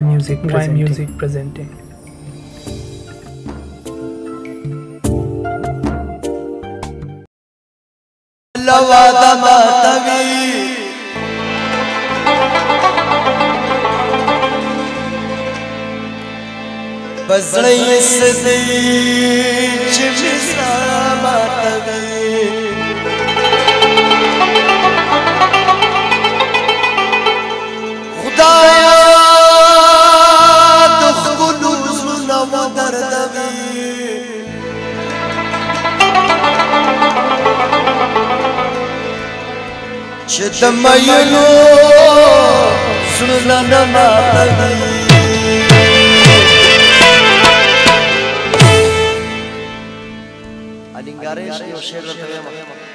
Music Why Music presenting. لواد ماتوي بزړی سدی چې مسا ماتوي خدایا چې د مینو زړه نه ماتوي الینګارې شي یو شعر درته وایم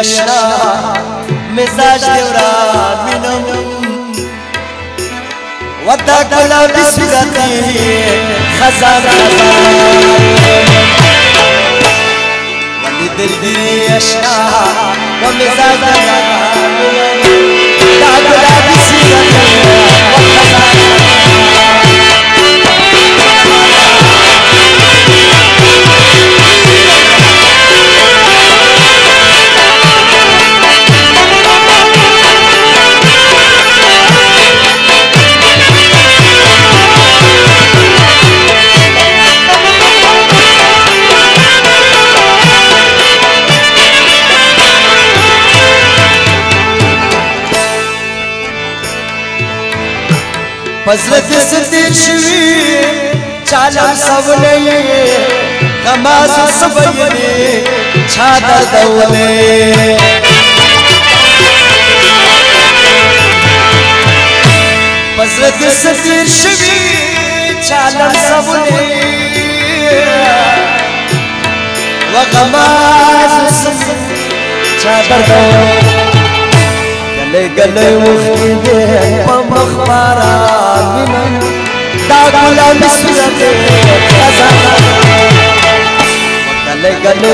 اشنا مزاج دیورا مینم ودا کلا بسرتی خزانه ولې دلګری اشنا ومزاج دیورا دا پزړه دې ستیر شوی چالم سونه نماز سبېری چا د دوله پزړه دې ستیر شوی چالم سونه وغماز سبېری چا د دوله گلی گلی وخی دې په مخ پارا۔ صورت خزانہ گلے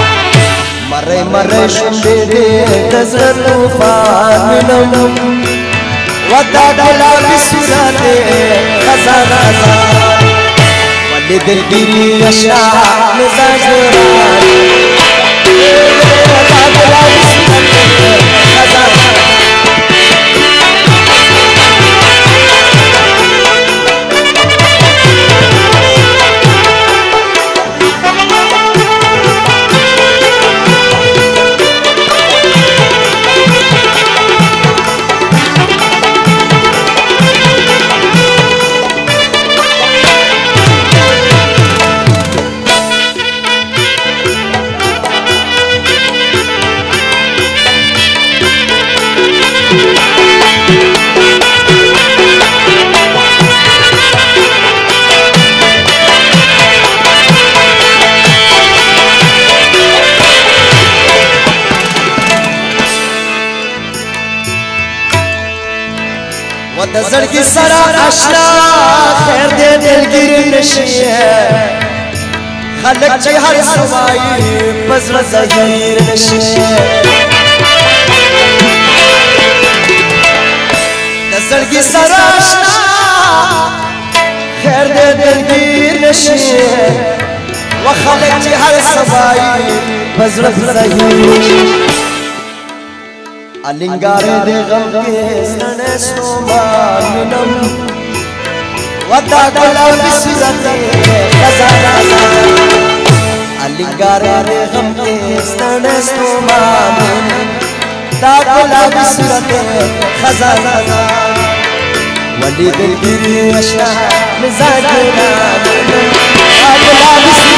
مره مره شنده دې طوفان وینم ودا ډلا بسرته خزانه ولې دلګری نشا مزاج ودا زړګي سره آشنا خیر دې دلګیر نشي خلک چې هر سوای پزړه زهیر نشي زړګي سره آشنا خیر دې دلګیر نشي وخلک چې هر سوای پزړه زهیر النگار دے غم کے سنے سومان نم ودا دلا بسرت خزانہ النگار دے غم کے سنے سومان نم دا دلا بسرت خزانہ ولی دل گری اشنا مزاج نام دلا بسرت